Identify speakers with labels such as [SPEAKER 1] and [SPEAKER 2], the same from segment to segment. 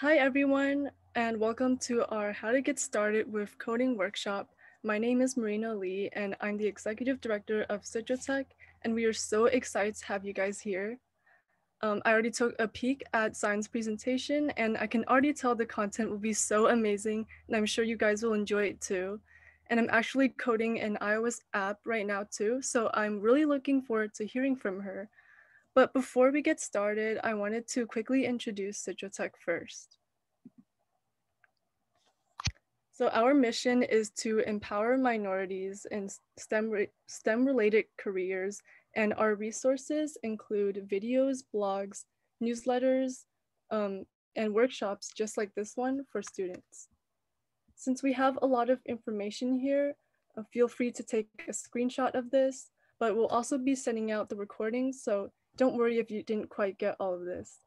[SPEAKER 1] Hi everyone, and welcome to our How to Get Started with Coding workshop. My name is Marina Lee, and I'm the Executive Director of Citro Tech, and we are so excited to have you guys here. Um, I already took a peek at Zion's presentation, and I can already tell the content will be so amazing, and I'm sure you guys will enjoy it too. And I'm actually coding an iOS app right now too, so I'm really looking forward to hearing from her. But before we get started, I wanted to quickly introduce Citro Tech first. So our mission is to empower minorities in STEM, STEM related careers and our resources include videos, blogs, newsletters, um, and workshops just like this one for students. Since we have a lot of information here, uh, feel free to take a screenshot of this, but we'll also be sending out the recordings, so don't worry if you didn't quite get all of this.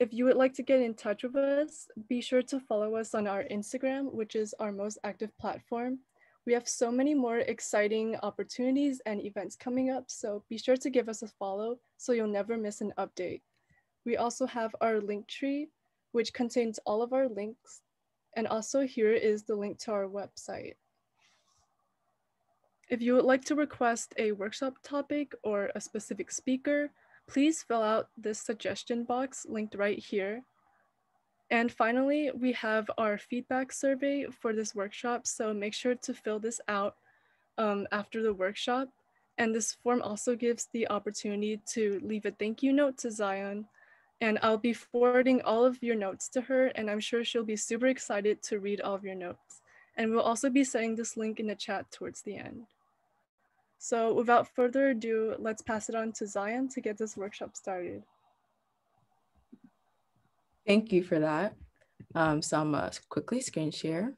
[SPEAKER 1] If you would like to get in touch with us, be sure to follow us on our Instagram, which is our most active platform. We have so many more exciting opportunities and events coming up, so be sure to give us a follow so you'll never miss an update. We also have our link tree, which contains all of our links. And also here is the link to our website. If you would like to request a workshop topic or a specific speaker, please fill out this suggestion box linked right here. And finally, we have our feedback survey for this workshop, so make sure to fill this out um, after the workshop. And this form also gives the opportunity to leave a thank you note to Zion. And I'll be forwarding all of your notes to her, and I'm sure she'll be super excited to read all of your notes. And we'll also be setting this link in the chat towards the end. So without further ado, let's pass it on to Zion to get this workshop started.
[SPEAKER 2] Thank you for that. Um, so I'm gonna quickly screen share.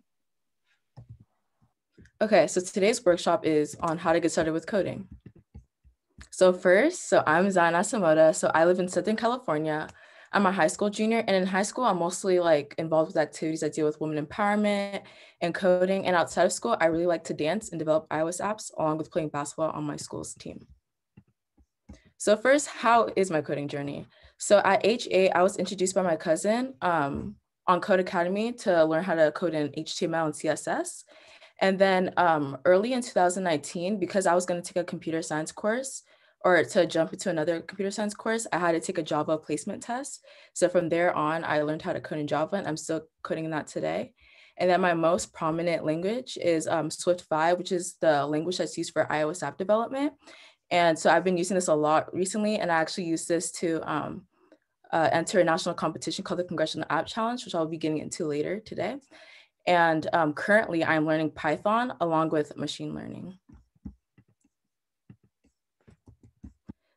[SPEAKER 2] Okay, so today's workshop is on how to get started with coding. So first, so I'm Zion Asemota. So I live in Southern California. I'm a high school junior, and in high school, I'm mostly like involved with activities that deal with women empowerment and coding. And outside of school, I really like to dance and develop iOS apps along with playing basketball on my school's team. So first, how is my coding journey? So at age eight, I was introduced by my cousin um, on Codecademy to learn how to code in HTML and CSS. And then um, early in 2019, because I was going to take a computer science course, or to jump into another computer science course, I had to take a Java placement test. So from there on, I learned how to code in Java and I'm still coding in that today. And then my most prominent language is um, Swift 5, which is the language that's used for iOS app development. And so I've been using this a lot recently, and I actually use this to um, uh, enter a national competition called the Congressional App Challenge, which I'll be getting into later today. And um, currently I'm learning Python along with machine learning.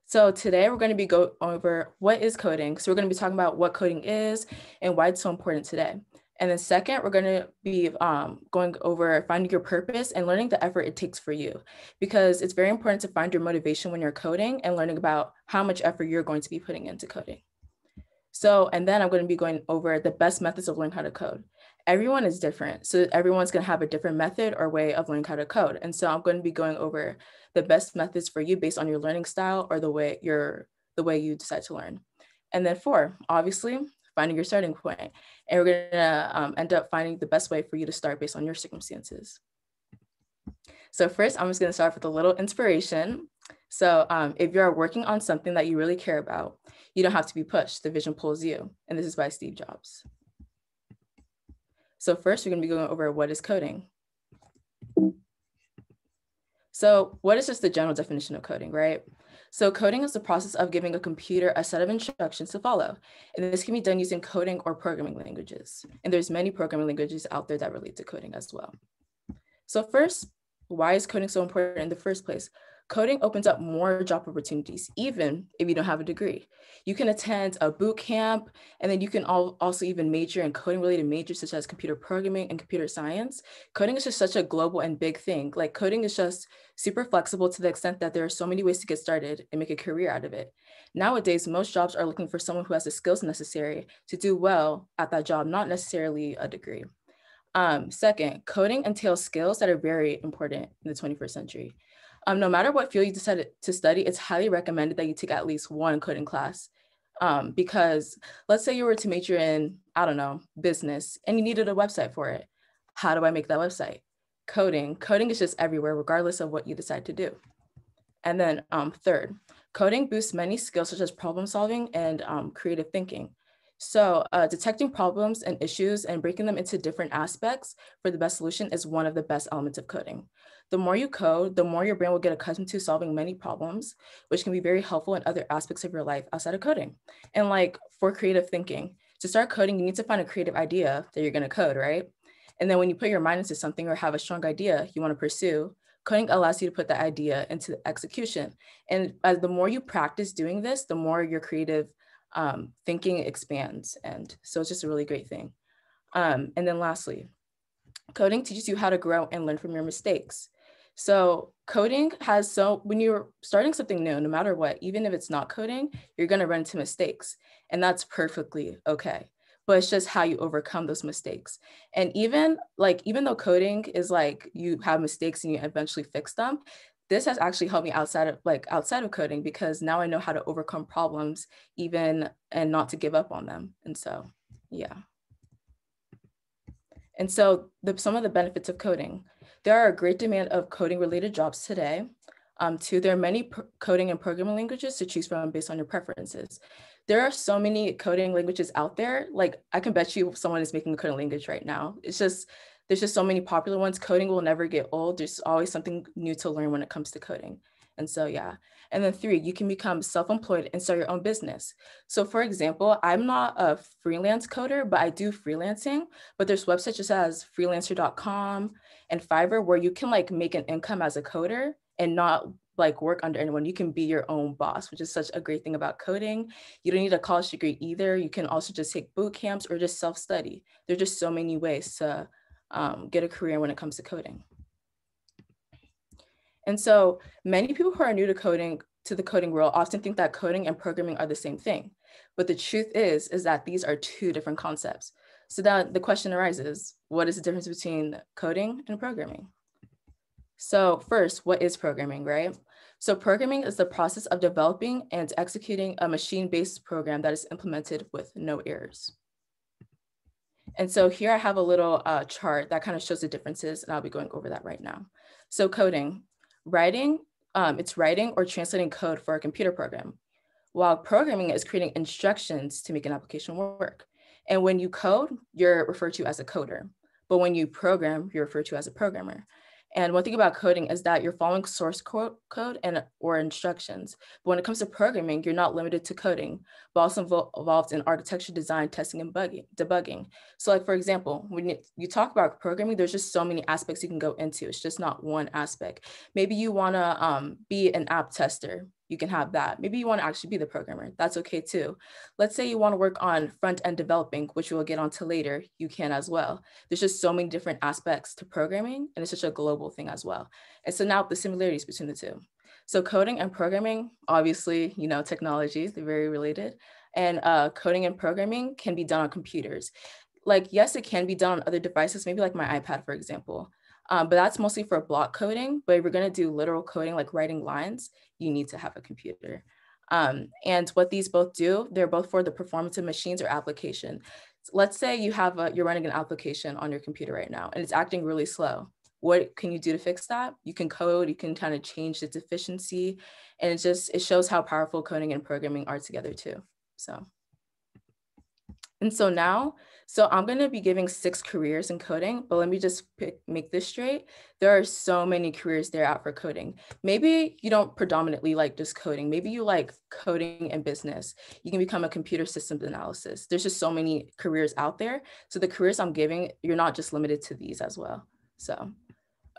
[SPEAKER 2] So today we're going to be go over what is coding. So we're going to be talking about what coding is and why it's so important today. And then second, we're going to be um, going over finding your purpose and learning the effort it takes for you, because it's very important to find your motivation when you're coding and learning about how much effort you're going to be putting into coding. So, and then I'm going to be going over the best methods of learning how to code. Everyone is different. So everyone's going to have a different method or way of learning how to code. And so I'm going to be going over the best methods for you based on your learning style or the way your the way you decide to learn. And then four, obviously, finding your starting point. And we're gonna um, end up finding the best way for you to start based on your circumstances. So first, I'm just gonna start with a little inspiration. So um, if you're working on something that you really care about, you don't have to be pushed, the vision pulls you. And this is by Steve Jobs. So first, we're gonna be going over what is coding. So what is just the general definition of coding, right? So coding is the process of giving a computer a set of instructions to follow. And this can be done using coding or programming languages. And there's many programming languages out there that relate to coding as well. So first, why is coding so important in the first place? Coding opens up more job opportunities, even if you don't have a degree. You can attend a boot camp, and then you can also even major in coding related majors such as computer programming and computer science. Coding is just such a global and big thing. Like coding is just super flexible to the extent that there are so many ways to get started and make a career out of it. Nowadays, most jobs are looking for someone who has the skills necessary to do well at that job, not necessarily a degree. Um, second, coding entails skills that are very important in the 21st century. Um, no matter what field you decide to study, it's highly recommended that you take at least one coding class Um, because let's say you were to major in, I don't know, business and you needed a website for it. How do I make that website? Coding. Coding is just everywhere, regardless of what you decide to do. And then um, third, coding boosts many skills such as problem solving and um, creative thinking. So uh, detecting problems and issues and breaking them into different aspects for the best solution is one of the best elements of coding. The more you code, the more your brain will get accustomed to solving many problems, which can be very helpful in other aspects of your life outside of coding. And like for creative thinking, to start coding, you need to find a creative idea that you're gonna code, right? And then when you put your mind into something or have a strong idea you wanna pursue, coding allows you to put that idea into execution. And as the more you practice doing this, the more your creative um, thinking expands. And so it's just a really great thing. Um, and then lastly, coding teaches you how to grow and learn from your mistakes. So coding has so when you're starting something new, no matter what, even if it's not coding, you're going to run into mistakes and that's perfectly okay. But it's just how you overcome those mistakes. And even like, even though coding is like you have mistakes and you eventually fix them, this has actually helped me outside of like outside of coding because now I know how to overcome problems even and not to give up on them. And so, yeah. And so the, some of the benefits of coding. There are a great demand of coding related jobs today. Um, two, there are many coding and programming languages to choose from based on your preferences. There are so many coding languages out there. Like I can bet you someone is making a coding language right now. It's just, there's just so many popular ones. Coding will never get old. There's always something new to learn when it comes to coding. And so, yeah. And then three, you can become self-employed and start your own business. So for example, I'm not a freelance coder, but I do freelancing, but there's websites such as freelancer.com and Fiverr where you can like make an income as a coder and not like work under anyone. You can be your own boss, which is such a great thing about coding. You don't need a college degree either. You can also just take boot camps or just self-study. There's just so many ways to um, get a career when it comes to coding. And so many people who are new to coding, to the coding world often think that coding and programming are the same thing. But the truth is, is that these are two different concepts. So then the question arises, what is the difference between coding and programming? So first, what is programming, right? So programming is the process of developing and executing a machine-based program that is implemented with no errors. And so here I have a little uh, chart that kind of shows the differences and I'll be going over that right now. So coding, Writing, um, it's writing or translating code for a computer program, while programming is creating instructions to make an application work. And when you code, you're referred to as a coder. But when you program, you're referred to as a programmer. And one thing about coding is that you're following source code and or instructions. But when it comes to programming, you're not limited to coding, but also involved in architecture, design, testing, and bugging, debugging. So like, for example, when you talk about programming, there's just so many aspects you can go into. It's just not one aspect. Maybe you wanna um, be an app tester you can have that. Maybe you want to actually be the programmer. That's okay too. Let's say you want to work on front end developing, which we'll get onto later. You can as well. There's just so many different aspects to programming and it's such a global thing as well. And so now the similarities between the two. So coding and programming, obviously, you know, technologies, they're very related. And uh, coding and programming can be done on computers. Like, yes, it can be done on other devices, maybe like my iPad, for example. Um, but that's mostly for block coding. But if you're going to do literal coding, like writing lines, you need to have a computer. Um, and what these both do, they're both for the performance of machines or application. Let's say you have a, you're running an application on your computer right now and it's acting really slow. What can you do to fix that? You can code, you can kind of change its efficiency. And it just, it shows how powerful coding and programming are together too. So, and so now so I'm going to be giving six careers in coding, but let me just pick, make this straight. There are so many careers there out for coding. Maybe you don't predominantly like just coding. Maybe you like coding and business. You can become a computer systems analysis. There's just so many careers out there. So the careers I'm giving, you're not just limited to these as well. So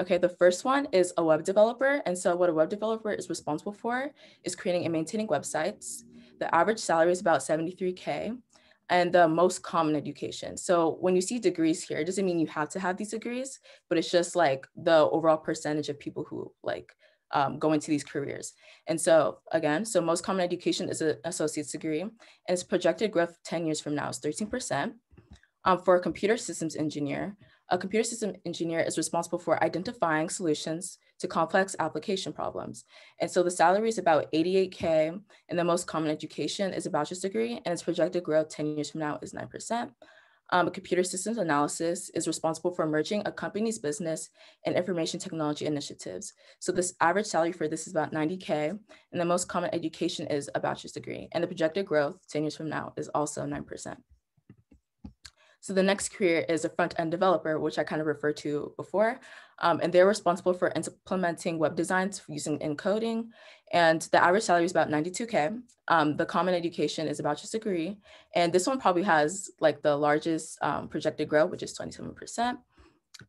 [SPEAKER 2] Okay, the first one is a web developer. And so what a web developer is responsible for is creating and maintaining websites. The average salary is about 73K and the most common education. So when you see degrees here, it doesn't mean you have to have these degrees, but it's just like the overall percentage of people who like um, go into these careers. And so again, so most common education is an associate's degree and its projected growth 10 years from now is 13%. Um, for a computer systems engineer, a computer system engineer is responsible for identifying solutions to complex application problems. And so the salary is about 88K and the most common education is a bachelor's degree and its projected growth 10 years from now is 9%. Um, computer systems analysis is responsible for merging a company's business and information technology initiatives. So this average salary for this is about 90K, and the most common education is a bachelor's degree, and the projected growth 10 years from now is also 9%. So the next career is a front-end developer, which I kind of referred to before. Um, and they're responsible for implementing web designs using encoding. And the average salary is about 92K. Um, the common education is a bachelor's degree. And this one probably has like the largest um, projected growth, which is 27%.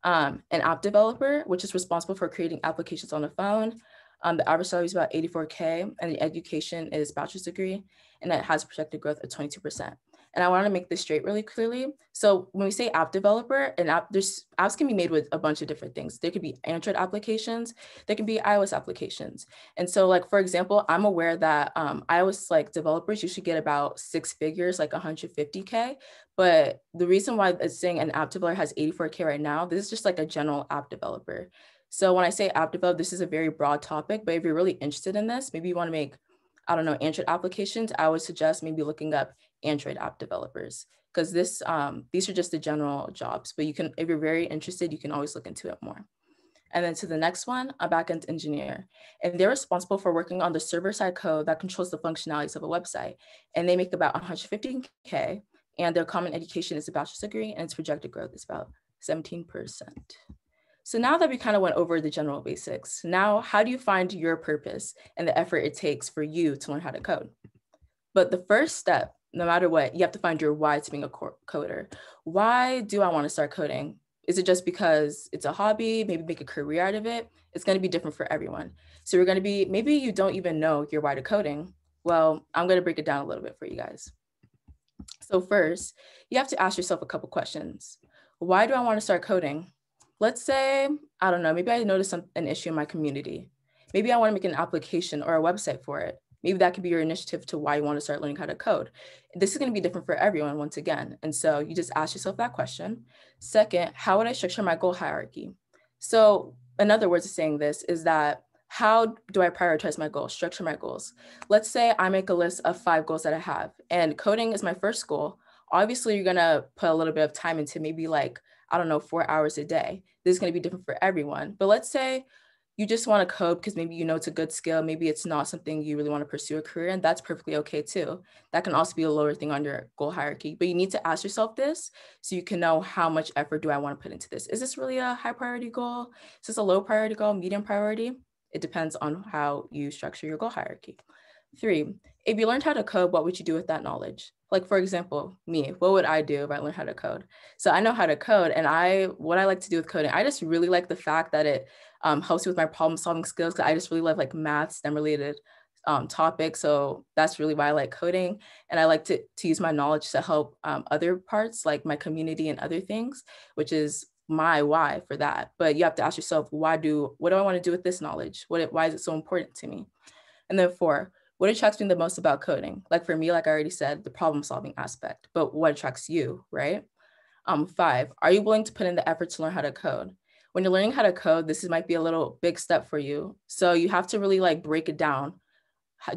[SPEAKER 2] Um, an app developer, which is responsible for creating applications on the phone. Um, the average salary is about 84K and the education is bachelor's degree and it has projected growth of 22%. And I want to make this straight really clearly. So when we say app developer, and app, there's apps can be made with a bunch of different things. There could be Android applications, there can be iOS applications. And so like, for example, I'm aware that um, iOS like developers usually get about six figures, like 150K. But the reason why it's saying an app developer has 84K right now, this is just like a general app developer. So when I say app develop, this is a very broad topic, but if you're really interested in this, maybe you want to make I don't know, Android applications, I would suggest maybe looking up Android app developers because this um, these are just the general jobs, but you can, if you're very interested, you can always look into it more. And then to the next one, a backend engineer. And they're responsible for working on the server side code that controls the functionalities of a website. And they make about 115K and their common education is a bachelor's degree and its projected growth is about 17%. So now that we kind of went over the general basics, now how do you find your purpose and the effort it takes for you to learn how to code? But the first step, no matter what, you have to find your why to being a coder. Why do I want to start coding? Is it just because it's a hobby, maybe make a career out of it? It's going to be different for everyone. So we're going to be, maybe you don't even know your why to coding. Well, I'm going to break it down a little bit for you guys. So first, you have to ask yourself a couple questions. Why do I want to start coding? let's say, I don't know, maybe I noticed some, an issue in my community. Maybe I want to make an application or a website for it. Maybe that could be your initiative to why you want to start learning how to code. This is going to be different for everyone once again. And so you just ask yourself that question. Second, how would I structure my goal hierarchy? So in other words of saying this is that how do I prioritize my goals, structure my goals? Let's say I make a list of five goals that I have and coding is my first goal. Obviously, you're gonna put a little bit of time into maybe like I don't know, four hours a day. This is going to be different for everyone. But let's say you just want to code because maybe you know it's a good skill. Maybe it's not something you really want to pursue a career, and that's perfectly okay too. That can also be a lower thing on your goal hierarchy. But you need to ask yourself this so you can know how much effort do I want to put into this? Is this really a high priority goal? Is this a low priority goal, medium priority? It depends on how you structure your goal hierarchy. Three, if you learned how to code, what would you do with that knowledge? like for example me what would i do if i learned how to code? So i know how to code and i what i like to do with coding i just really like the fact that it um, helps me with my problem solving skills because i just really love like math stem related um, topics so that's really why i like coding and i like to, to use my knowledge to help um, other parts like my community and other things which is my why for that. But you have to ask yourself why do what do i want to do with this knowledge? What why is it so important to me? And then four what attracts me the most about coding? Like for me, like I already said, the problem solving aspect, but what attracts you, right? Um, five, are you willing to put in the effort to learn how to code? When you're learning how to code, this might be a little big step for you. So you have to really like break it down.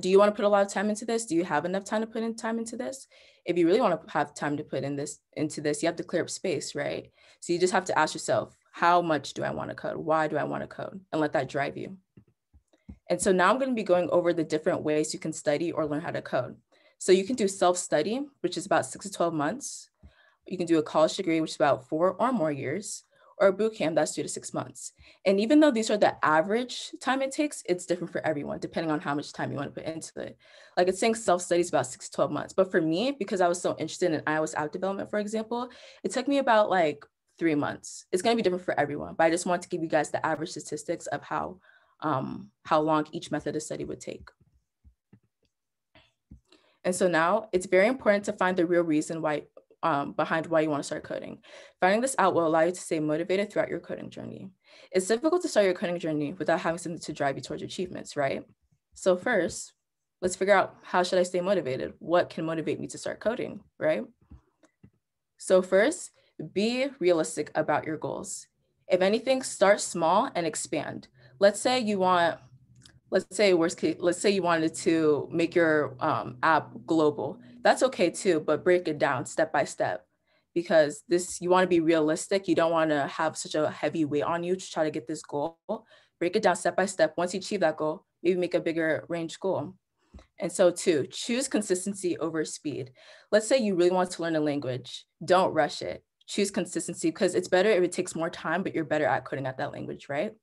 [SPEAKER 2] Do you want to put a lot of time into this? Do you have enough time to put in time into this? If you really want to have time to put in this into this, you have to clear up space, right? So you just have to ask yourself, how much do I want to code? Why do I want to code? And let that drive you. And so now I'm going to be going over the different ways you can study or learn how to code. So you can do self-study, which is about six to 12 months. You can do a college degree, which is about four or more years, or a boot camp that's two to six months. And even though these are the average time it takes, it's different for everyone, depending on how much time you want to put into it. Like it's saying self-study is about six to 12 months. But for me, because I was so interested in iOS app development, for example, it took me about like three months. It's going to be different for everyone, but I just want to give you guys the average statistics of how um, how long each method of study would take. And so now it's very important to find the real reason why um, behind why you want to start coding. Finding this out will allow you to stay motivated throughout your coding journey. It's difficult to start your coding journey without having something to drive you towards achievements, right? So first, let's figure out how should I stay motivated? What can motivate me to start coding, right? So first, be realistic about your goals. If anything, start small and expand let's say you want, let's say worst case, let's say you wanted to make your um, app global. That's okay too, but break it down step by step because this you want to be realistic. You don't want to have such a heavy weight on you to try to get this goal. Break it down step by step. Once you achieve that goal, maybe make a bigger range goal. And so two, choose consistency over speed. Let's say you really want to learn a language. Don't rush it. Choose consistency because it's better if it takes more time, but you're better at coding at that language, right?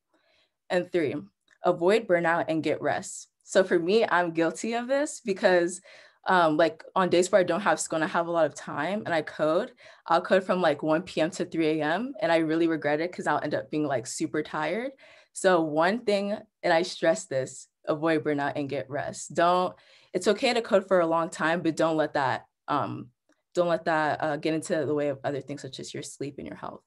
[SPEAKER 2] And three, avoid burnout and get rest. So for me, I'm guilty of this because um, like on days where I don't have going to have a lot of time and I code, I'll code from like 1 p.m. to 3 a.m. And I really regret it because I'll end up being like super tired. So one thing, and I stress this, avoid burnout and get rest. Don't, it's okay to code for a long time, but don't let that, um, don't let that uh, get into the way of other things such as your sleep and your health.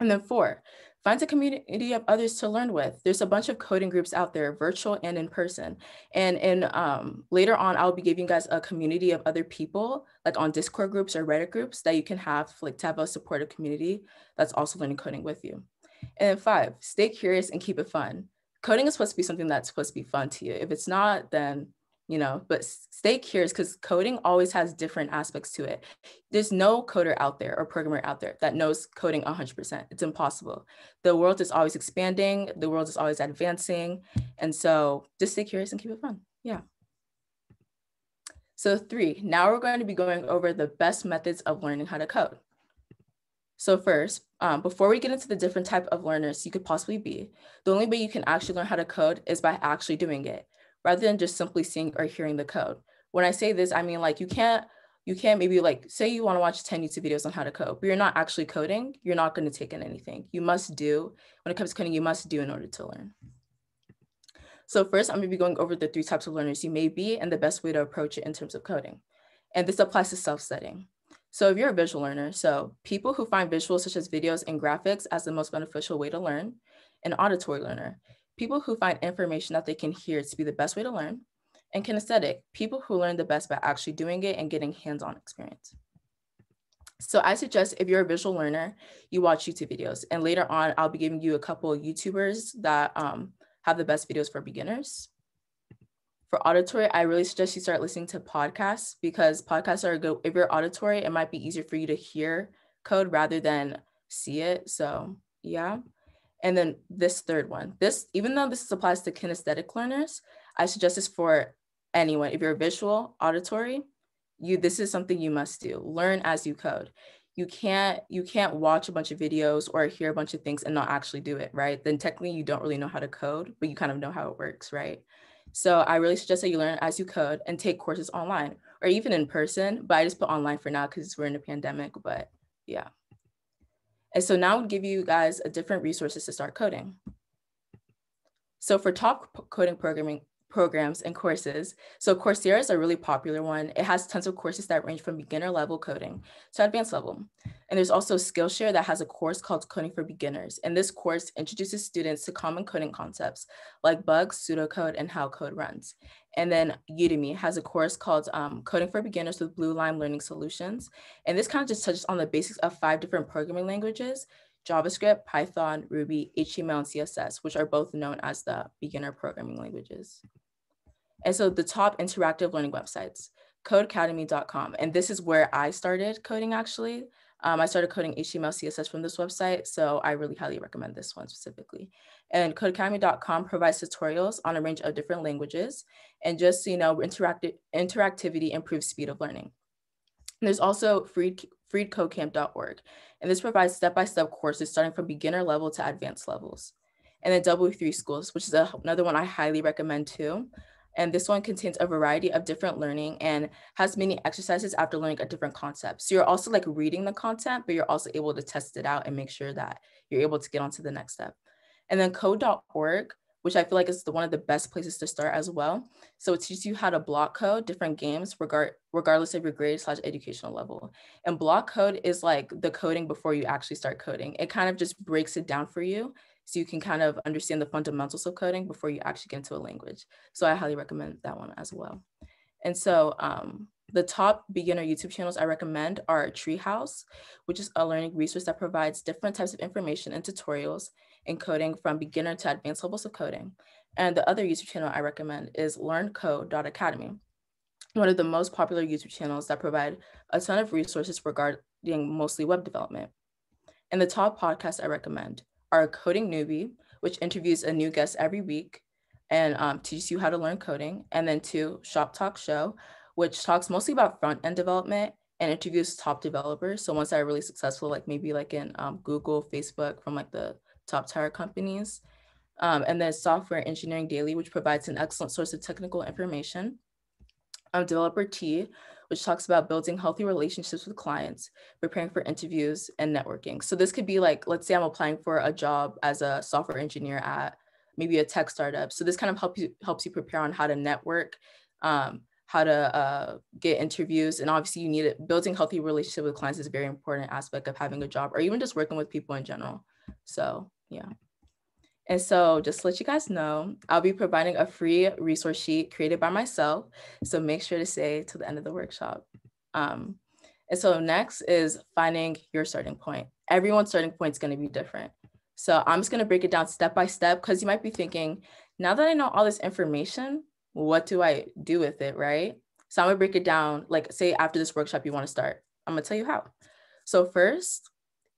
[SPEAKER 2] And then four, Find a community of others to learn with. There's a bunch of coding groups out there, virtual and in person. And in um, later on, I'll be giving you guys a community of other people, like on Discord groups or Reddit groups that you can have, like to have a supportive community that's also learning coding with you. And then five, stay curious and keep it fun. Coding is supposed to be something that's supposed to be fun to you. If it's not, then you know, but stay curious because coding always has different aspects to it. There's no coder out there or programmer out there that knows coding 100%. It's impossible. The world is always expanding, the world is always advancing. And so just stay curious and keep it fun. Yeah. So three, now we're going to be going over the best methods of learning how to code. So first, um, before we get into the different type of learners you could possibly be, the only way you can actually learn how to code is by actually doing it rather than just simply seeing or hearing the code. When I say this, I mean like you can't you can't maybe like say you want to watch 10 YouTube videos on how to code, but you're not actually coding, you're not going to take in anything. You must do, when it comes to coding, you must do in order to learn. So first, I'm going to be going over the three types of learners you may be and the best way to approach it in terms of coding. And this applies to self-studying. So if you're a visual learner, so people who find visuals such as videos and graphics as the most beneficial way to learn, an auditory learner, people who find information that they can hear to be the best way to learn, and kinesthetic, people who learn the best by actually doing it and getting hands-on experience. So I suggest if you're a visual learner, you watch YouTube videos. And later on, I'll be giving you a couple of YouTubers that um, have the best videos for beginners. For auditory, I really suggest you start listening to podcasts because podcasts are good. If you're auditory, it might be easier for you to hear code rather than see it. So yeah. And then this third one, this, even though this applies to kinesthetic learners, I suggest this for anyone. If you're visual, auditory, you this is something you must do. Learn as you code. You can't you can't watch a bunch of videos or hear a bunch of things and not actually do it, right? Then technically you don't really know how to code, but you kind of know how it works, right? So I really suggest that you learn as you code and take courses online or even in person, but I just put online for now because we're in a pandemic, but yeah. And so now I would give you guys a different resources to start coding. So for top coding programming programs and courses, so Coursera is a really popular one. It has tons of courses that range from beginner level coding to advanced level. And there's also Skillshare that has a course called Coding for Beginners. And this course introduces students to common coding concepts like bugs, pseudocode, and how code runs. And then Udemy has a course called um, Coding for Beginners with Blue Line Learning Solutions. And this kind of just touches on the basics of five different programming languages, JavaScript, Python, Ruby, HTML, and CSS, which are both known as the beginner programming languages. And so the top interactive learning websites, codecademy.com. And this is where I started coding actually. Um, I started coding HTML, CSS from this website, so I really highly recommend this one specifically. And codecademy.com provides tutorials on a range of different languages, and just so you know, interactive interactivity improves speed of learning. And there's also freed, freecodecamp.org, and this provides step-by-step courses starting from beginner level to advanced levels. And then W3 Schools, which is a, another one I highly recommend too. And this one contains a variety of different learning and has many exercises after learning a different concept. So you're also like reading the content, but you're also able to test it out and make sure that you're able to get onto the next step. And then code.org, which I feel like is the, one of the best places to start as well. So it teaches you how to block code different games regard, regardless of your grade slash educational level. And block code is like the coding before you actually start coding. It kind of just breaks it down for you so you can kind of understand the fundamentals of coding before you actually get into a language. So I highly recommend that one as well. And so um, the top beginner YouTube channels I recommend are Treehouse, which is a learning resource that provides different types of information and tutorials, in coding from beginner to advanced levels of coding. And the other YouTube channel I recommend is learncode.academy, one of the most popular YouTube channels that provide a ton of resources regarding mostly web development. And the top podcasts I recommend are Coding Newbie, which interviews a new guest every week and um, teaches you how to learn coding. And then two, Shop Talk Show, which talks mostly about front end development and interviews top developers. So ones that are really successful, like maybe like in um, Google, Facebook, from like the top tier companies. Um, and then Software Engineering Daily, which provides an excellent source of technical information. Um, Developer Tea, which talks about building healthy relationships with clients, preparing for interviews, and networking. So this could be like, let's say I'm applying for a job as a software engineer at maybe a tech startup. So this kind of help you helps you prepare on how to network, um, how to uh, get interviews, and obviously you need it. Building healthy relationship with clients is a very important aspect of having a job, or even just working with people in general. So yeah. And so just to let you guys know, I'll be providing a free resource sheet created by myself. So make sure to stay to the end of the workshop. Um, and so next is finding your starting point. Everyone's starting point is going to be different. So I'm just going to break it down step by step because you might be thinking, now that I know all this information, what do I do with it, right? So I'm gonna break it down. Like, say after this workshop, you want to start. I'm gonna tell you how. So first,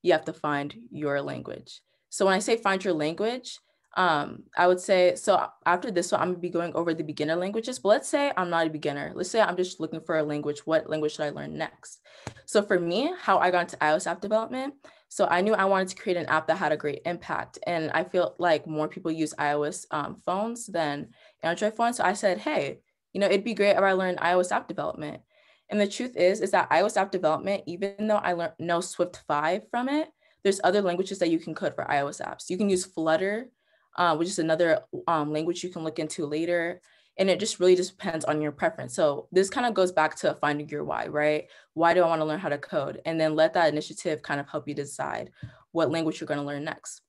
[SPEAKER 2] you have to find your language. So when I say find your language, um, I would say so after this one, I'm gonna be going over the beginner languages. But let's say I'm not a beginner. Let's say I'm just looking for a language. What language should I learn next? So for me, how I got into iOS app development. So I knew I wanted to create an app that had a great impact, and I feel like more people use iOS um, phones than Android phones. So I said, hey, you know, it'd be great if I learned iOS app development. And the truth is, is that iOS app development, even though I learned no Swift 5 from it, there's other languages that you can code for iOS apps. You can use Flutter, uh, which is another um, language you can look into later. And it just really just depends on your preference. So this kind of goes back to finding your why, right? Why do I want to learn how to code? And then let that initiative kind of help you decide what language you're going to learn next.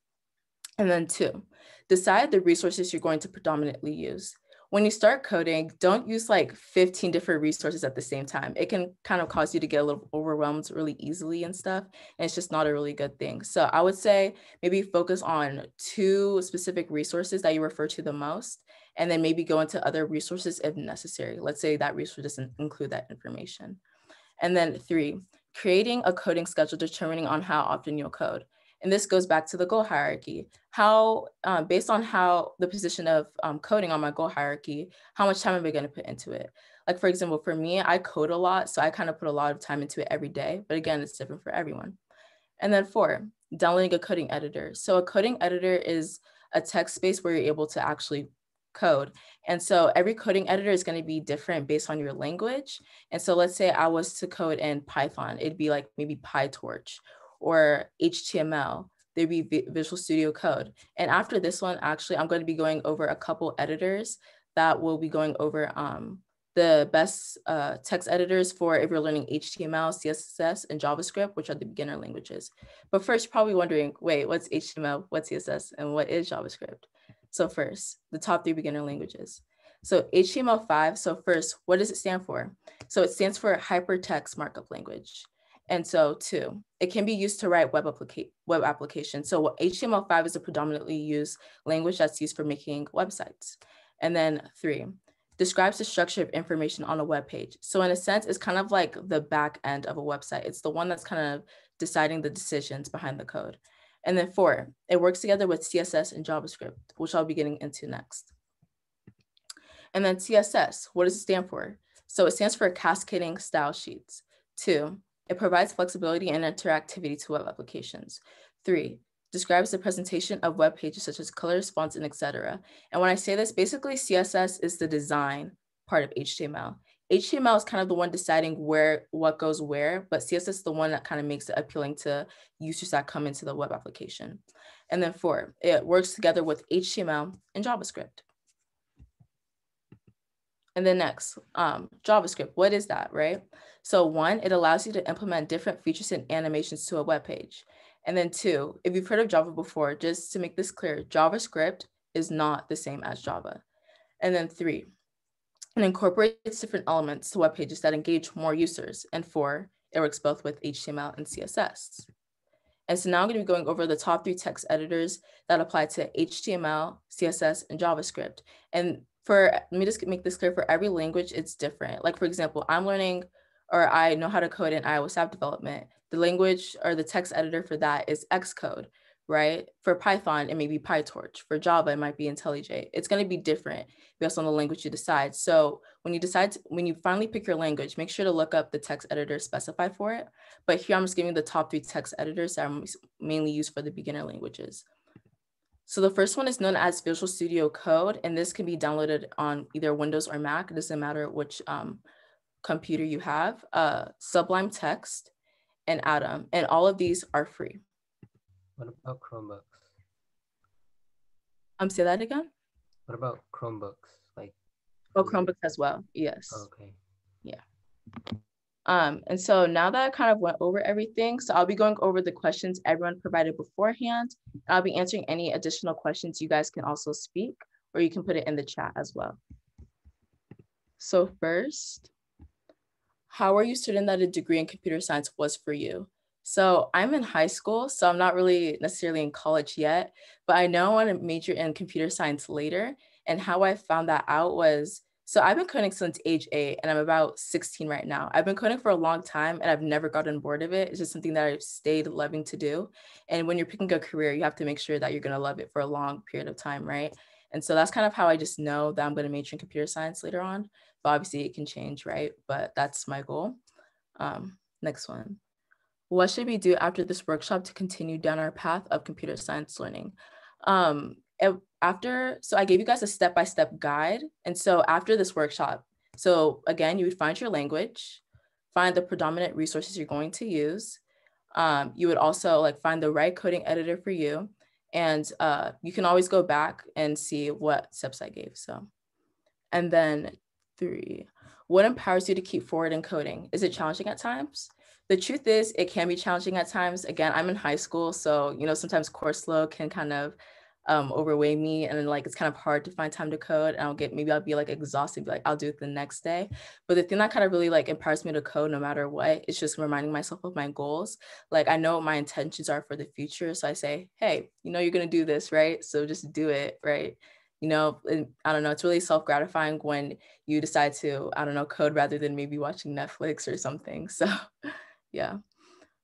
[SPEAKER 2] And then two, decide the resources you're going to predominantly use. When you start coding, don't use like 15 different resources at the same time. It can kind of cause you to get a little overwhelmed really easily and stuff. And it's just not a really good thing. So I would say maybe focus on two specific resources that you refer to the most, and then maybe go into other resources if necessary. Let's say that resource doesn't include that information. And then three, creating a coding schedule determining on how often you'll code. And this goes back to the goal hierarchy. How, um, based on how the position of um, coding on my goal hierarchy, how much time am I going to put into it? Like, for example, for me, I code a lot. So I kind of put a lot of time into it every day. But again, it's different for everyone. And then four, downloading a coding editor. So a coding editor is a text space where you're able to actually code. And so every coding editor is going to be different based on your language. And so let's say I was to code in Python, it'd be like maybe PyTorch or HTML. There'd be Visual Studio Code. And after this one, actually, I'm going to be going over a couple editors that will be going over um, the best uh, text editors for if you're learning HTML, CSS, and JavaScript, which are the beginner languages. But first, you're probably wondering, wait, what's HTML, what's CSS, and what is JavaScript? So first, the top three beginner languages. So HTML5, so first, what does it stand for? So it stands for Hypertext Markup Language. And so two, it can be used to write web, applica- web applications. So HTML5 is a predominantly used language that's used for making websites. And then three, describes the structure of information on a web page. So in a sense, it's kind of like the back end of a website. It's the one that's kind of deciding the decisions behind the code. And then four, it works together with CSS and JavaScript, which I'll be getting into next. And then CSS, what does it stand for? So it stands for cascading style sheets. Two, it provides flexibility and interactivity to web applications. Three, describes the presentation of web pages such as colors, fonts, and etc. And when I say this, basically CSS is the design part of HTML. HTML is kind of the one deciding where what goes where, but CSS is the one that kind of makes it appealing to users that come into the web application. And then four, it works together with HTML and JavaScript. And then next, um, JavaScript, what is that, right? So one, it allows you to implement different features and animations to a web page. And then two, if you've heard of Java before, just to make this clear, JavaScript is not the same as Java. And then three, it incorporates different elements to web pages that engage more users. And four, it works both with HTML and CSS. And so now I'm going to be going over the top three text editors that apply to HTML, CSS, and JavaScript. And for, let me just make this clear, for every language, it's different. Like for example, I'm learning or I know how to code in iOS app development. The language or the text editor for that is Xcode right? For Python, it may be PyTorch. For Java, it might be IntelliJ. It's going to be different based on the language you decide. So when you decide, to, when you finally pick your language, make sure to look up the text editor specified for it. But here I'm just giving the top three text editors that are mainly used for the beginner languages. So the first one is known as Visual Studio Code, and this can be downloaded on either Windows or Mac. It doesn't matter which um, computer you have. Uh, Sublime Text and Atom, and all of these are free.
[SPEAKER 3] What about Chromebooks?
[SPEAKER 2] Um, say that again.
[SPEAKER 3] What about Chromebooks? Like
[SPEAKER 2] oh, Chromebooks as well. Yes.
[SPEAKER 3] Okay.
[SPEAKER 2] Yeah. Um, and so now that I kind of went over everything, so I'll be going over the questions everyone provided beforehand. I'll be answering any additional questions you guys can also speak, or you can put it in the chat as well. So first, how are you certain that a degree in computer science was for you? So I'm in high school, so I'm not really necessarily in college yet, but I know I want to major in computer science later. And how I found that out was so I've been coding since age eight, and I'm about 16 right now. I've been coding for a long time, and I've never gotten bored of it. It's just something that I've stayed loving to do. And when you're picking a career, you have to make sure that you're going to love it for a long period of time, right? And so that's kind of how I just know that I'm going to major in computer science later on. But obviously, it can change, right? But that's my goal. Um, next one. What should we do after this workshop to continue down our path of computer science learning? Um, after, so I gave you guys a step-by-step -step guide. And so after this workshop, so again, you would find your language, find the predominant resources you're going to use. Um, you would also like find the right coding editor for you. And uh, you can always go back and see what steps I gave. So, and then three, what empowers you to keep forward in coding? Is it challenging at times? the truth is it can be challenging at times again i'm in high school so you know sometimes course load can kind of um, overweigh me and then like it's kind of hard to find time to code and i'll get maybe i'll be like exhausted be like i'll do it the next day but the thing that kind of really like empowers me to code no matter what is just reminding myself of my goals like i know what my intentions are for the future so i say hey you know you're going to do this right so just do it right you know i don't know it's really self-gratifying when you decide to i don't know code rather than maybe watching netflix or something so yeah.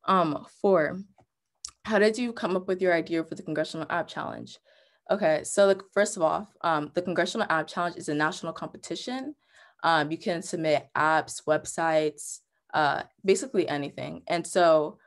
[SPEAKER 2] Um, four, how did you come up with your idea for the Congressional App Challenge? Okay, so like, first of all, um, the Congressional App Challenge is a national competition. Um, you can submit apps, websites, uh, basically anything. And so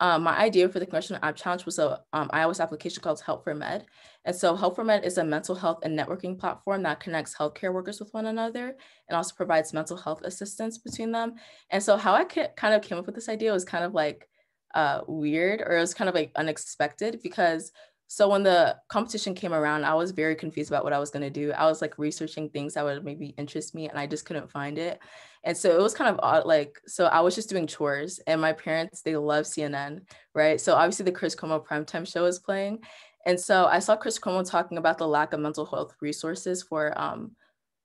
[SPEAKER 2] um, my idea for the Congressional App Challenge was a um, iOS application called Help for Med. And so Help for Med is a mental health and networking platform that connects healthcare workers with one another and also provides mental health assistance between them. And so how I kind of came up with this idea was kind of like uh, weird or it was kind of like unexpected because so when the competition came around, I was very confused about what I was going to do. I was like researching things that would maybe interest me and I just couldn't find it. And so it was kind of odd, like, so I was just doing chores and my parents, they love CNN, right? So obviously the Chris Cuomo primetime show is playing. And so I saw Chris Cuomo talking about the lack of mental health resources for um,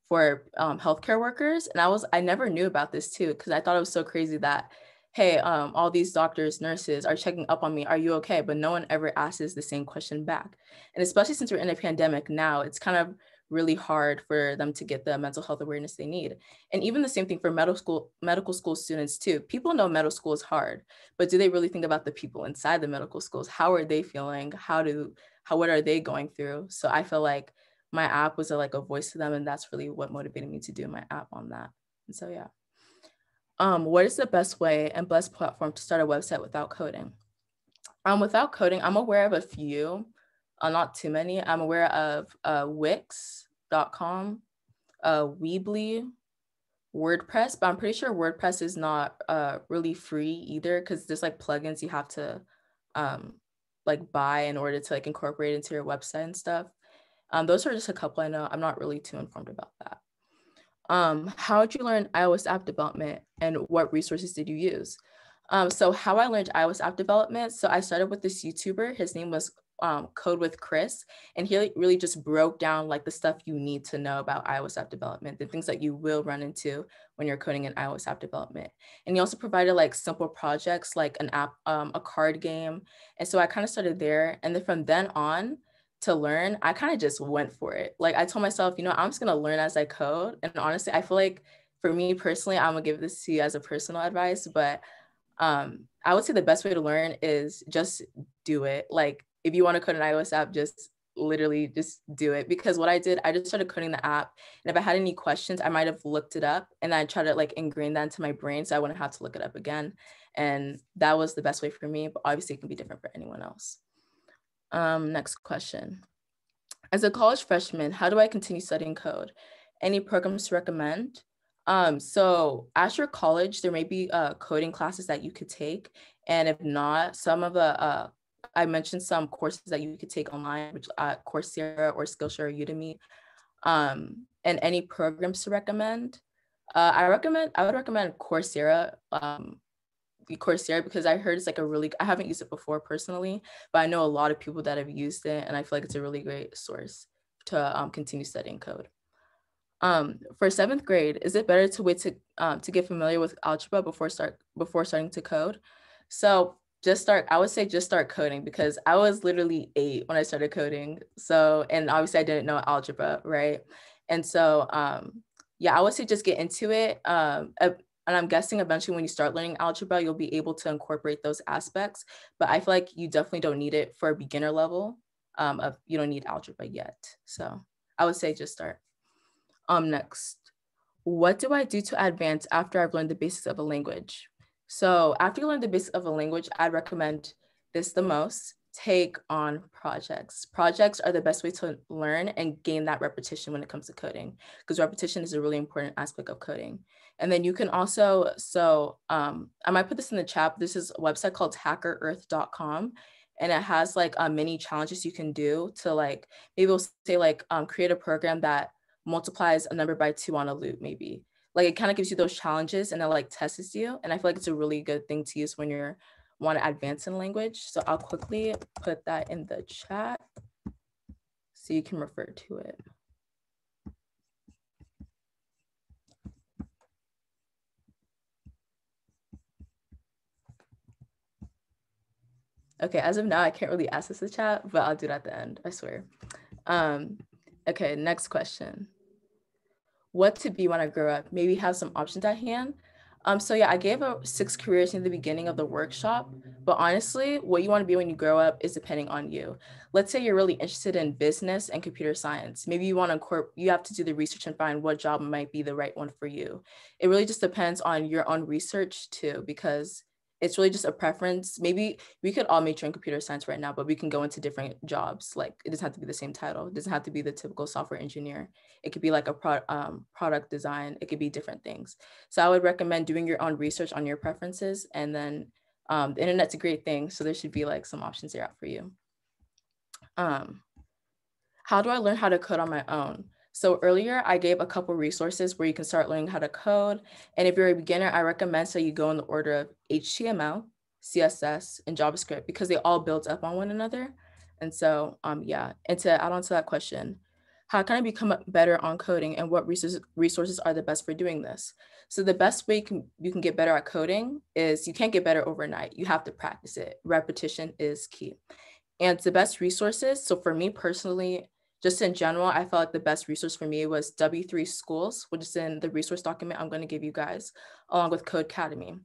[SPEAKER 2] for um, healthcare workers. And I was, I never knew about this too, because I thought it was so crazy that hey, um, all these doctors, nurses are checking up on me. Are you okay? But no one ever asks the same question back. And especially since we're in a pandemic now, it's kind of really hard for them to get the mental health awareness they need. And even the same thing for medical school, medical school students too. People know medical school is hard, but do they really think about the people inside the medical schools? How are they feeling? How do, how, what are they going through? So I feel like my app was a, like a voice to them. And that's really what motivated me to do my app on that. And so, yeah. Um, what is the best way and best platform to start a website without coding? Um, without coding, I'm aware of a few, uh, not too many. I'm aware of uh, Wix.com, uh, Weebly, WordPress, but I'm pretty sure WordPress is not uh, really free either because there's like plugins you have to um, like buy in order to like incorporate into your website and stuff. Um, those are just a couple I know. I'm not really too informed about that. Um, how did you learn iOS app development and what resources did you use? Um, so how I learned iOS app development, so I started with this YouTuber, his name was um, Code with Chris, and he really just broke down like the stuff you need to know about iOS app development, the things that you will run into when you're coding in iOS app development. And he also provided like simple projects like an app, um, a card game. And so I kind of started there. And then from then on to learn, I kind of just went for it. Like I told myself, you know, I'm just gonna learn as I code. And honestly, I feel like for me personally, I'm gonna give this to you as a personal advice, but um, I would say the best way to learn is just do it. Like if you want to code an iOS app, just literally just do it. Because what I did, I just started coding the app. And if I had any questions, I might have looked it up and I tried to like ingrain that into my brain so I wouldn't have to look it up again. And that was the best way for me, but obviously it can be different for anyone else. Um, next question. As a college freshman, how do I continue studying code? Any programs to recommend? Um, so at your college, there may be uh, coding classes that you could take. And if not, some of the, uh, I mentioned some courses that you could take online, which uh, Coursera or Skillshare or Udemy. Um, and any programs to recommend. Uh, I recommend, I would recommend Coursera, um, Coursera because I heard it's like a really, I haven't used it before personally, but I know a lot of people that have used it and I feel like it's a really great source to um, continue studying code. Um, for seventh grade, is it better to wait to um, to get familiar with algebra before start before starting to code? So just start. I would say just start coding because I was literally eight when I started coding. So and obviously I didn't know algebra, right? And so um, yeah, I would say just get into it. Um, and I'm guessing eventually when you start learning algebra, you'll be able to incorporate those aspects. But I feel like you definitely don't need it for a beginner level. Um, of you don't need algebra yet. So I would say just start. Um, next, what do I do to advance after I've learned the basics of a language? So after you learn the basics of a language, I'd recommend this the most, take on projects. Projects are the best way to learn and gain that repetition when it comes to coding, because repetition is a really important aspect of coding. And then you can also, so um, I might put this in the chat, this is a website called hackerearth.com and it has like uh, many challenges you can do to like maybe we'll say like um, create a program that multiplies a number by two on a loop, maybe. Like it kind of gives you those challenges and it like tests you. And I feel like it's a really good thing to use when you're want to advance in language. So I'll quickly put that in the chat so you can refer to it. Okay, as of now, I can't really access the chat, but I'll do it at the end, I swear. Um, okay, next question what to be when I grow up, maybe have some options at hand. Um, so yeah, I gave a six careers in the beginning of the workshop, but honestly, what you want to be when you grow up is depending on you. Let's say you're really interested in business and computer science. Maybe you want to corp, you have to do the research and find what job might be the right one for you. It really just depends on your own research too, because it's really just a preference. Maybe we could all major in computer science right now, but we can go into different jobs. Like it doesn't have to be the same title. It doesn't have to be the typical software engineer. It could be like a pro- um, product design. It could be different things. So I would recommend doing your own research on your preferences. And then um, the internet's a great thing. So there should be like some options there out for you. Um, how do I learn how to code on my own? So earlier I gave a couple resources where you can start learning how to code. And if you're a beginner, I recommend so you go in the order of HTML, CSS, and JavaScript because they all build up on one another. And so um, yeah, and to add on to that question, how can I become better on coding and what resources, are the best for doing this? So the best way you can, you can get better at coding is you can't get better overnight. You have to practice it. Repetition is key. And the best resources, so for me personally, just in general, I felt like the best resource for me was W3 Schools, which is in the resource document I'm going to give you guys, along with Codecademy.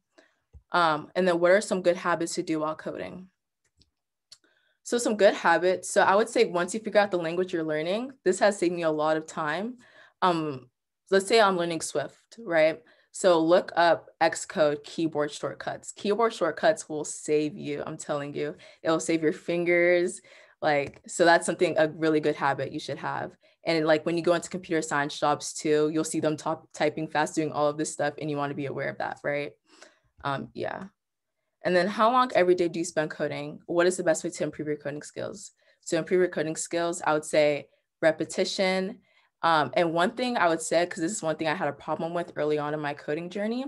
[SPEAKER 2] Um, and then what are some good habits to do while coding? So some good habits. So I would say once you figure out the language you're learning, this has saved me a lot of time. Um, let's say I'm learning Swift, right? So look up Xcode keyboard shortcuts. Keyboard shortcuts will save you. I'm telling you, it will save your fingers. Like, so that's something, a really good habit you should have. And like when you go into computer science jobs too, you'll see them top, typing fast, doing all of this stuff, and you want to be aware of that, right? Um, yeah. And then how long every day do you spend coding? What is the best way to improve your coding skills? To improve your coding skills, I would say repetition. Um, and one thing I would say, because this is one thing I had a problem with early on in my coding journey,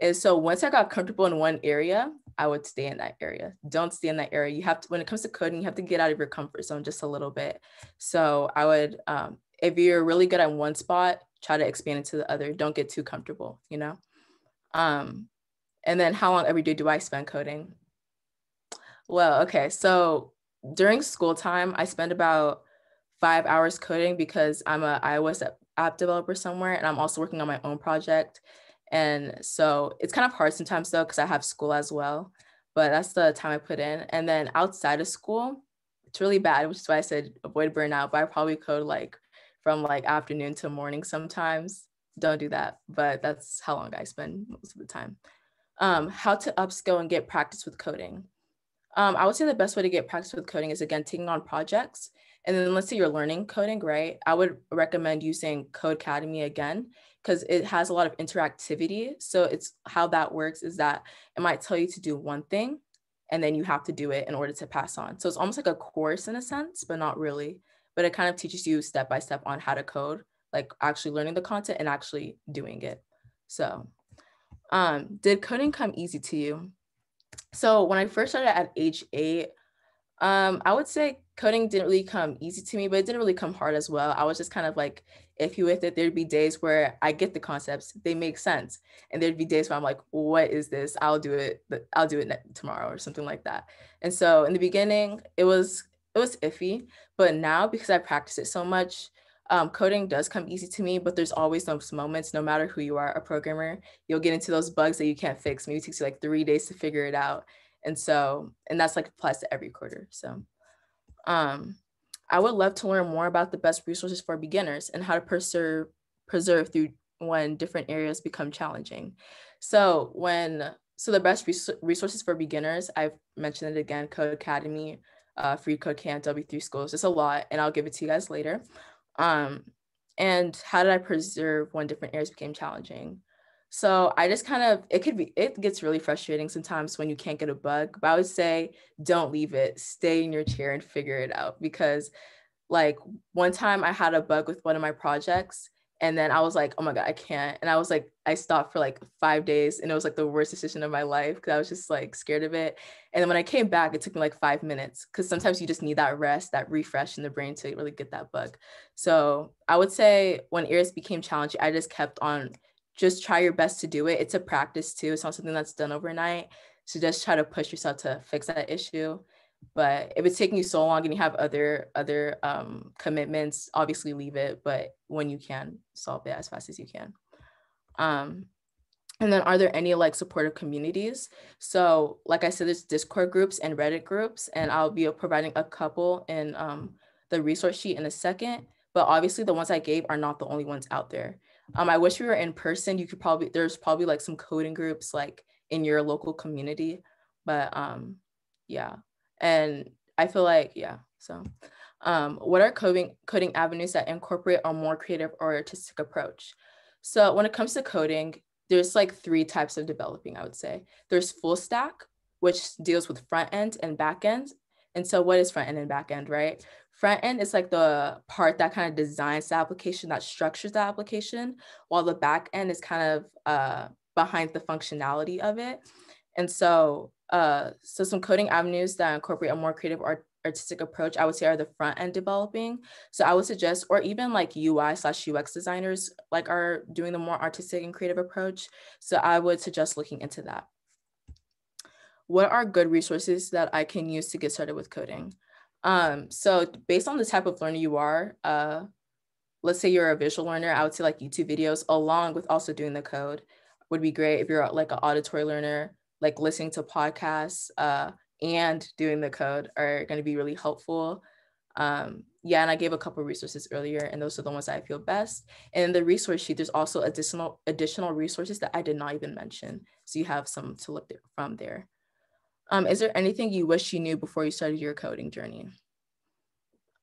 [SPEAKER 2] is so once I got comfortable in one area, I would stay in that area. Don't stay in that area. You have to, when it comes to coding, you have to get out of your comfort zone just a little bit. So I would, um, if you're really good at one spot, try to expand into the other. Don't get too comfortable, you know? Um, and then how long every day do I spend coding? Well, okay. So during school time, I spend about five hours coding because I'm a iOS app developer somewhere and I'm also working on my own project. And so it's kind of hard sometimes though, because I have school as well, but that's the time I put in. And then outside of school, it's really bad, which is why I said avoid burnout, but I probably code like from like afternoon to morning sometimes. Don't do that, but that's how long I spend most of the time. Um, how to upskill and get practice with coding. Um, I would say the best way to get practice with coding is again taking on projects. And then let's say you're learning coding, right? I would recommend using Codecademy again because it has a lot of interactivity. So it's how that works is that it might tell you to do one thing and then you have to do it in order to pass on. So it's almost like a course in a sense, but not really. But it kind of teaches you step by step on how to code, like actually learning the content and actually doing it. So um, did coding come easy to you? So when I first started at age eight, um, I would say coding didn't really come easy to me, but it didn't really come hard as well. I was just kind of like iffy with it. There'd be days where I get the concepts, they make sense. And there'd be days where I'm like, what is this? I'll do it, I'll do it tomorrow or something like that. And so in the beginning, it was it was iffy, but now because I practice it so much, um, coding does come easy to me, but there's always those moments, no matter who you are, a programmer, you'll get into those bugs that you can't fix. Maybe it takes you like three days to figure it out. And so, and that's like applies to every quarter. So um, I would love to learn more about the best resources for beginners and how to preserve preserve through when different areas become challenging. So when so the best res- resources for beginners, I've mentioned it again, Codecademy, uh, Free Code Camp, W3 Schools. It's a lot, and I'll give it to you guys later. Um, and how did I preserve when different areas became challenging? So I just kind of it could be it gets really frustrating sometimes when you can't get a bug, but I would say don't leave it. Stay in your chair and figure it out because like one time I had a bug with one of my projects and then I was like, oh my God, I can't. And I was like, I stopped for like five days and it was like the worst decision of my life because I was just like scared of it. And then when I came back, it took me like five minutes because sometimes you just need that rest, that refresh in the brain to really get that bug. So I would say when areas became challenging, I just kept on just try your best to do it. It's a practice too. It's not something that's done overnight. So just try to push yourself to fix that issue. But if it's taking you so long and you have other other um, commitments, obviously leave it. But when you can, solve it as fast as you can. Um, and then are there any like supportive communities? So like I said, there's Discord groups and Reddit groups, and I'll be providing a couple in um, the resource sheet in a second. But obviously the ones I gave are not the only ones out there. Um, I wish we were in person. You could probably there's probably like some coding groups like in your local community, but um, yeah. And I feel like yeah. So, um, what are coding coding avenues that incorporate a more creative or artistic approach? So when it comes to coding, there's like three types of developing. I would say there's full stack, which deals with front end and back end. And so, what is front end and back end, right? Front end is like the part that kind of designs the application, that structures the application, while the back end is kind of uh, behind the functionality of it. And so, uh, so some coding avenues that incorporate a more creative art artistic approach, I would say are the front end developing. So I would suggest, or even like UI slash UX designers like are doing the more artistic and creative approach. So I would suggest looking into that. What are good resources that I can use to get started with coding? Um, so based on the type of learner you are, uh, let's say you're a visual learner, I would say like YouTube videos along with also doing the code would be great. If you're like an auditory learner, like listening to podcasts uh, and doing the code are going to be really helpful. Um, yeah, and I gave a couple resources earlier, and those are the ones I feel best. And in the resource sheet, there's also additional additional resources that I did not even mention, so you have some to look from there. Um, is there anything you wish you knew before you started your coding journey?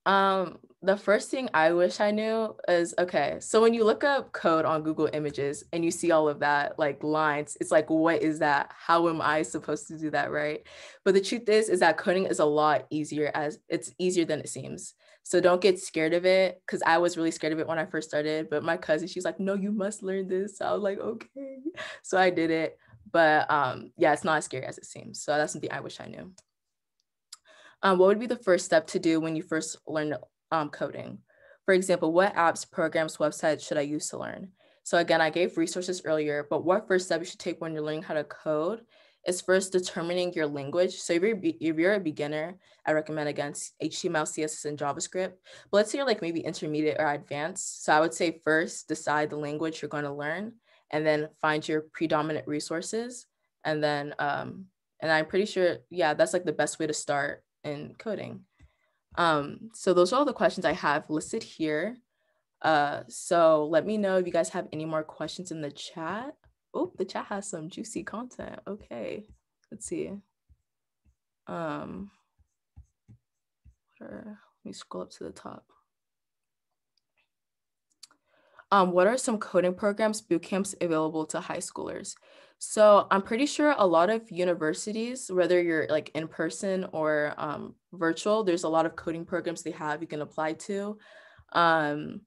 [SPEAKER 2] Um, the first thing I wish I knew is okay. So when you look up code on Google Images and you see all of that like lines, it's like, what is that? How am I supposed to do that right? But the truth is, is that coding is a lot easier as it's easier than it seems. So don't get scared of it because I was really scared of it when I first started. But my cousin, she's like, no, you must learn this. So I was like, okay. So I did it. But um, yeah, it's not as scary as it seems. So that's something I wish I knew. Um, what would be the first step to do when you first learn um, coding? For example, what apps, programs, websites should I use to learn? So again, I gave resources earlier, but what first step you should take when you're learning how to code is first determining your language. So if you're, if you're a beginner, I recommend against HTML, CSS, and JavaScript. But let's say you're like maybe intermediate or advanced. So I would say first decide the language you're going to learn and then find your predominant resources. And then, um, and I'm pretty sure, yeah, that's like the best way to start in coding. Um, so those are all the questions I have listed here. Uh, so let me know if you guys have any more questions in the chat. Oh, the chat has some juicy content. Okay, let's see. Um, let me scroll up to the top. Um, what are some coding programs, boot camps available to high schoolers? So I'm pretty sure a lot of universities, whether you're like in person or um, virtual, there's a lot of coding programs they have you can apply to. Um,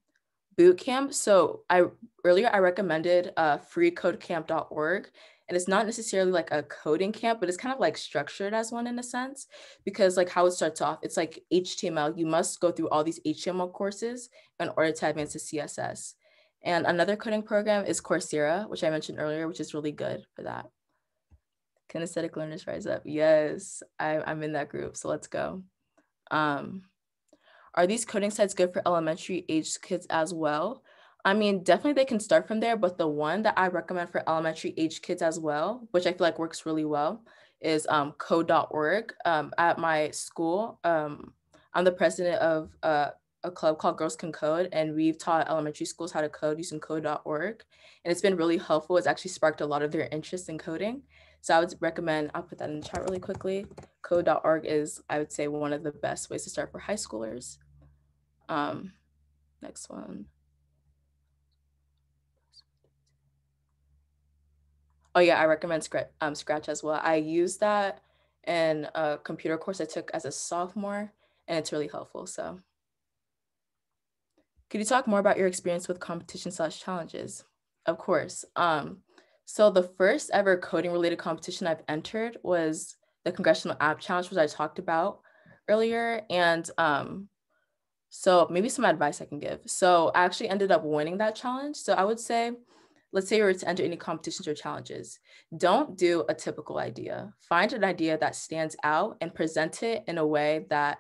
[SPEAKER 2] boot camp. So I earlier I recommended uh, freecodecamp.org. And it's not necessarily like a coding camp, but it's kind of like structured as one in a sense, because like how it starts off, it's like HTML. You must go through all these HTML courses in order to advance to CSS. And another coding program is Coursera, which I mentioned earlier, which is really good for that. Kinesthetic learners rise up. Yes, I, I'm in that group. So let's go. Um, are these coding sites good for elementary age kids as well? I mean, definitely they can start from there, but the one that I recommend for elementary age kids as well, which I feel like works really well, is um, code.org. Um, at my school, um, I'm the president of uh, a club called Girls Can Code, and we've taught elementary schools how to code using code.org. And it's been really helpful. It's actually sparked a lot of their interest in coding. So I would recommend, I'll put that in the chat really quickly. Code.org is, I would say, one of the best ways to start for high schoolers. Um, next one. Oh yeah, I recommend Scratch, um, Scratch as well. I use that in a computer course I took as a sophomore, and it's really helpful. So could you talk more about your experience with competition slash challenges? Of course. Um, so the first ever coding related competition I've entered was the Congressional App Challenge, which I talked about earlier. And um, so maybe some advice I can give. So I actually ended up winning that challenge. So I would say, let's say you were to enter any competitions or challenges, don't do a typical idea. Find an idea that stands out and present it in a way that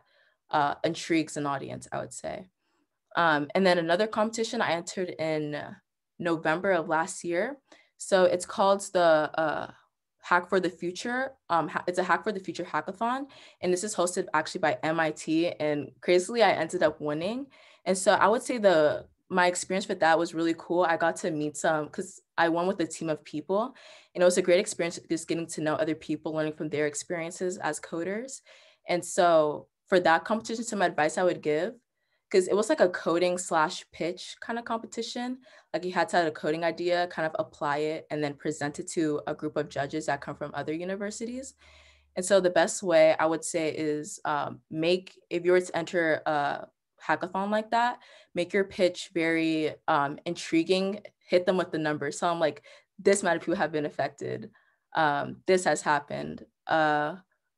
[SPEAKER 2] uh, intrigues an audience, I would say. Um, and then another competition I entered in November of last year. So it's called the uh, Hack for the Future. Um, it's a Hack for the Future hackathon. And this is hosted actually by MIT. And crazily, I ended up winning. And so I would say the my experience with that was really cool. I got to meet some because I won with a team of people. And it was a great experience just getting to know other people, learning from their experiences as coders. And so for that competition, some advice I would give because it was like a coding slash pitch kind of competition. Like you had to have a coding idea, kind of apply it, and then present it to a group of judges that come from other universities. And so the best way I would say is um, make, if you were to enter a hackathon like that, make your pitch very um, intriguing, hit them with the numbers. So I'm like, this amount of people have been affected. Um, this has happened. Uh,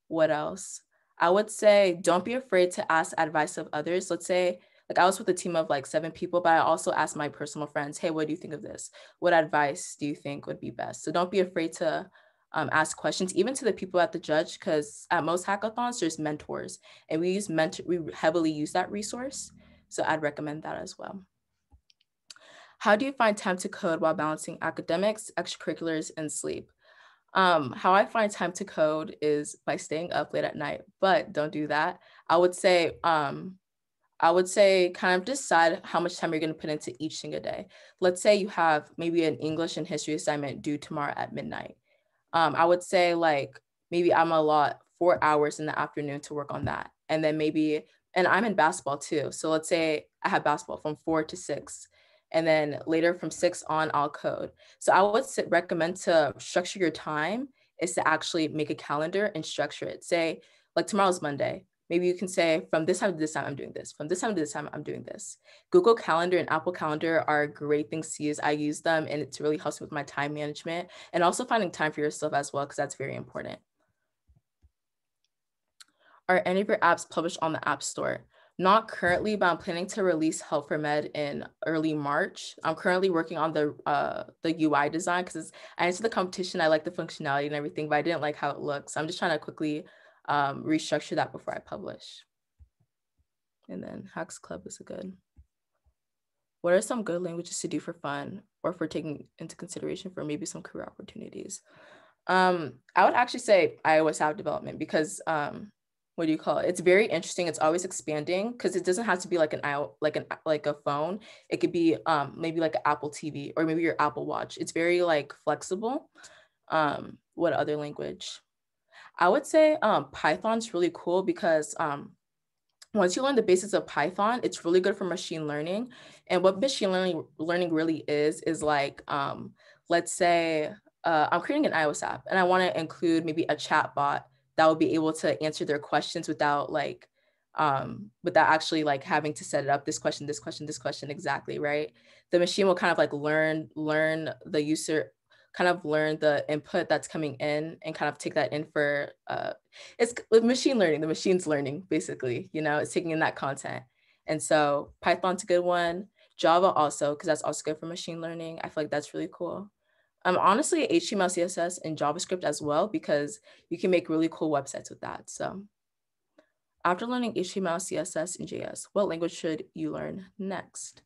[SPEAKER 2] what else? I would say don't be afraid to ask advice of others. Let's say, like I was with a team of like seven people, but I also asked my personal friends, hey, what do you think of this? What advice do you think would be best? So don't be afraid to um, ask questions, even to the people at the judge, because at most hackathons, there's mentors and we use mentor, we heavily use that resource. So I'd recommend that as well. How do you find time to code while balancing academics, extracurriculars, and sleep? Um, how I find time to code is by staying up late at night, but don't do that. I would say, um, I would say kind of decide how much time you're going to put into each single day. Let's say you have maybe an English and history assignment due tomorrow at midnight. Um, I would say like maybe I'm a lot four hours in the afternoon to work on that. And then maybe and I'm in basketball too. So let's say I have basketball from four to six, and then later from six on, I'll code. So I would recommend to structure your time is to actually make a calendar and structure it. Say, like tomorrow's Monday. Maybe you can say from this time to this time, I'm doing this. From this time to this time, I'm doing this. Google Calendar and Apple Calendar are great things to use. I use them and it's really helps with my time management and also finding time for yourself as well, because that's very important. Are any of your apps published on the App Store? Not currently, but I'm planning to release Help for Med in early March. I'm currently working on the uh, the UI design because I entered the competition. I like the functionality and everything, but I didn't like how it looks. So I'm just trying to quickly um, restructure that before I publish. And then Hacks Club is a good. What are some good languages to do for fun or for taking into consideration for maybe some career opportunities? Um, I would actually say iOS app development because um, what do you call it? It's very interesting. It's always expanding because it doesn't have to be like an like an like a phone. It could be um, maybe like an Apple TV or maybe your Apple Watch. It's very like flexible. Um, what other language? I would say um, Python's really cool because um, once you learn the basics of Python, it's really good for machine learning. And what machine learning learning really is is like, um, let's say uh, I'm creating an iOS app and I want to include maybe a chat bot that will be able to answer their questions without like um, without actually like having to set it up this question, this question, this question exactly, right? The machine will kind of like learn learn the user kind of learn the input that's coming in and kind of take that in for uh, it's with machine learning the machine's learning basically you know it's taking in that content. And so python's a good one. Java also because that's also good for machine learning. I feel like that's really cool um, honestly html css and javascript as well because you can make really cool websites with that so. After learning html css and js what language should you learn next?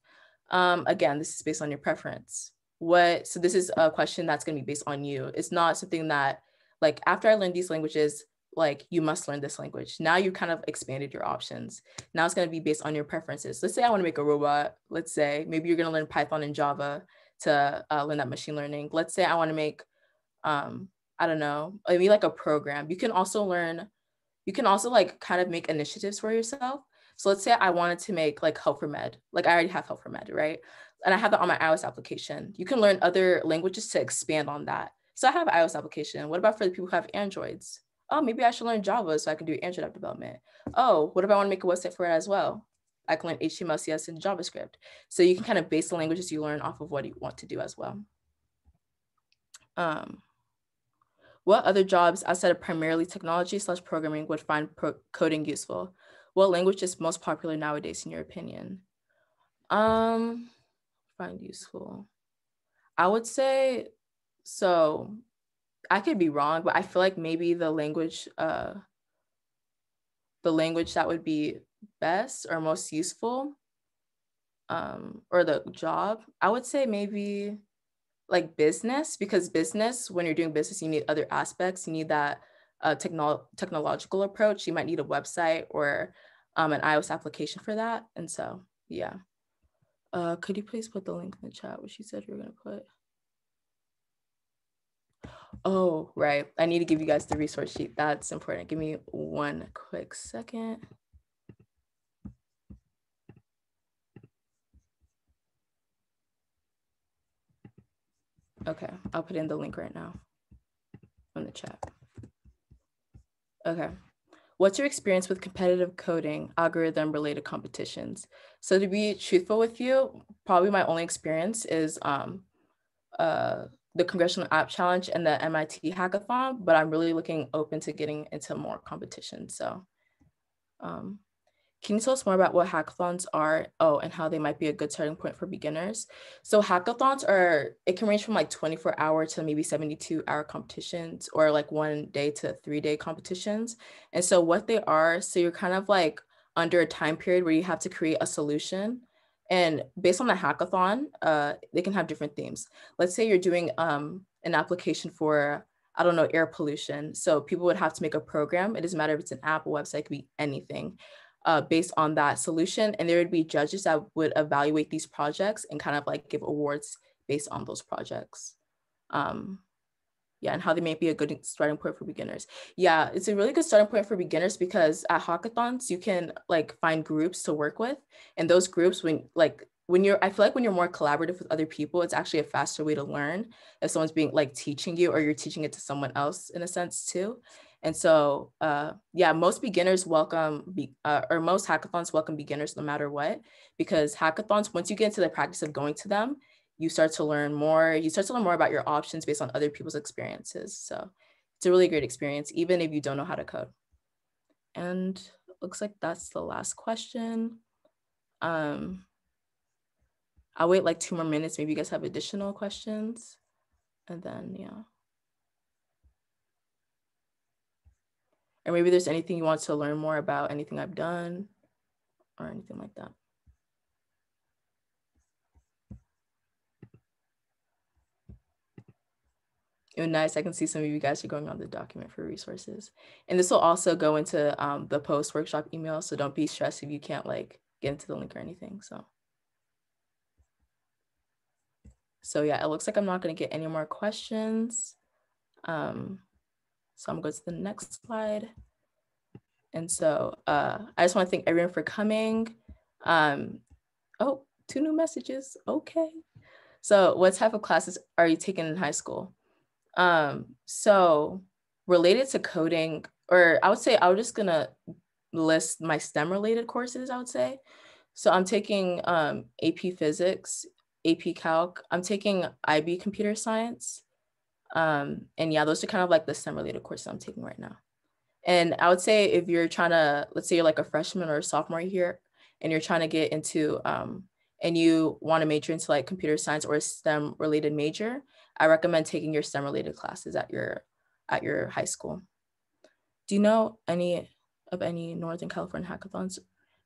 [SPEAKER 2] Um, again this is based on your preference. What so this is a question that's going to be based on you. It's not something that like after i learned these languages like you must learn this language. Now you kind of expanded your options. Now it's going to be based on your preferences. Let's say i want to make a robot. Let's say maybe you're going to learn python and java to uh, learn that machine learning let's say i want to make um i don't know maybe like a program you can also learn you can also like kind of make initiatives for yourself so let's say i wanted to make like help for med like i already have help for med right and I have that on my iOS application. You can learn other languages to expand on that. So I have iOS application. What about for the people who have Androids? Oh, maybe I should learn Java so I can do Android app development. Oh, what if I want to make a website for it as well? I HTML, CSS, and JavaScript. So you can kind of base the languages you learn off of what you want to do as well. Um, what other jobs outside of primarily technology slash programming would find coding useful? What language is most popular nowadays in your opinion? Um, find useful? I would say so I could be wrong, but I feel like maybe the language uh the language that would be best or most useful um or the job, I would say maybe like business because business when you're doing business you need other aspects, you need that uh, techno- technological approach. You might need a website or um, an iOS application for that. And so, yeah. Uh, could you please put the link in the chat which you said you were gonna put? Oh, right. I need to give you guys the resource sheet. That's important. Give me one quick second. Okay, I'll put in the link right now on the chat. Okay. What's your experience with competitive coding, algorithm related competitions? So to be truthful with you, probably my only experience is um, uh, the Congressional App Challenge and the MIT Hackathon, but I'm really looking open to getting into more competition. So um, can you tell us more about what hackathons are? Oh, and how they might be a good starting point for beginners. So hackathons are, it can range from like 24 hour to maybe 72 hour competitions or like one day to three day competitions. And so what they are, so you're kind of like under a time period where you have to create a solution. And based on the hackathon, uh, they can have different themes. Let's say you're doing um, an application for I don't know, air pollution. So people would have to make a program. It doesn't matter if it's an app, a website, it could be anything uh, based on that solution. And there would be judges that would evaluate these projects and kind of like give awards based on those projects. Um, yeah, and how they may be a good starting point for beginners. Yeah, it's a really good starting point for beginners because at hackathons you can like find groups to work with, and those groups when like when you're i feel like when you're more collaborative with other people it's actually a faster way to learn if someone's being like teaching you or you're teaching it to someone else in a sense too and so uh, yeah most beginners welcome uh, or most hackathons welcome beginners no matter what because hackathons once you get into the practice of going to them you start to learn more you start to learn more about your options based on other people's experiences. So it's a really great experience even if you don't know how to code. And looks like that's the last question. Um i'll wait like two more minutes. Maybe you guys have additional questions. And then yeah or maybe there's anything you want to learn more about anything i've done or anything like that Oh, nice. I can see some of you guys are going on the document for resources. And this will also go into um, the post workshop email. So don't be stressed if you can't like get into the link or anything. So. So yeah, it looks like I'm not gonna get any more questions. Um, so I'm going to go to the next slide. And so uh, I just wanna thank everyone for coming. Um, oh, two new messages, okay. So what type of classes are you taking in high school? Um, so related to coding, or I would say I was just gonna list my STEM related courses, I would say. So I'm taking um, AP Physics, AP Calc. I'm taking IB Computer Science. Um, and yeah, those are kind of like the STEM related courses I'm taking right now. And I would say if you're trying to, let's say you're like a freshman or a sophomore here, and you're trying to get into, um, and you want to major into like computer science or a STEM related major, I recommend taking your STEM related classes at your at your high school. Do you know any of any Northern California hackathons?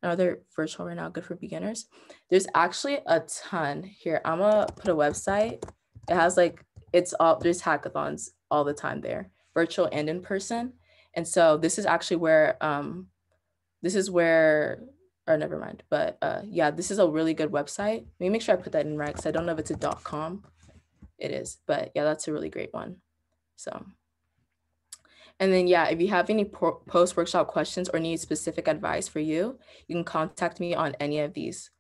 [SPEAKER 2] Are they virtual right now, good for beginners? There's actually a ton here. I'm gonna put a website. It has like it's all there's hackathons all the time there, virtual and in person. And so this is actually where um this is where or never mind. But uh yeah, this is a really good website. Let me make sure I put that in right because I don't know if it's a dot .com it is. But yeah, that's a really great one. So, and then yeah, if you have any post workshop questions or need specific advice for you, you can contact me on any of these